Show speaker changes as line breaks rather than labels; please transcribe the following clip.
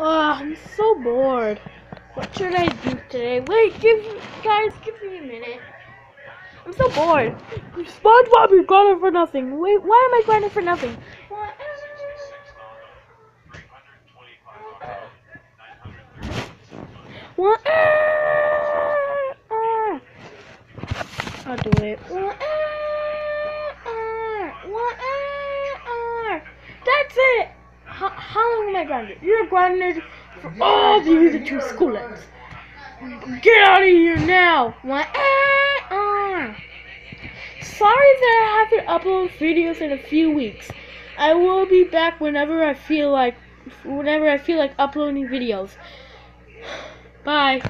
Oh, I'm so bored. What should I do today? Wait, give guys, give me a minute. I'm so bored. SpongeBob, you're grinding for nothing. Wait, why am I grinding for nothing? What? What? I'll do it. Ah! That's it. You're grinding for all the other two schoolets. Get out of here now. Eh, uh. Sorry that I haven't uploaded videos in a few weeks. I will be back whenever I feel like whenever I feel like uploading videos. Bye.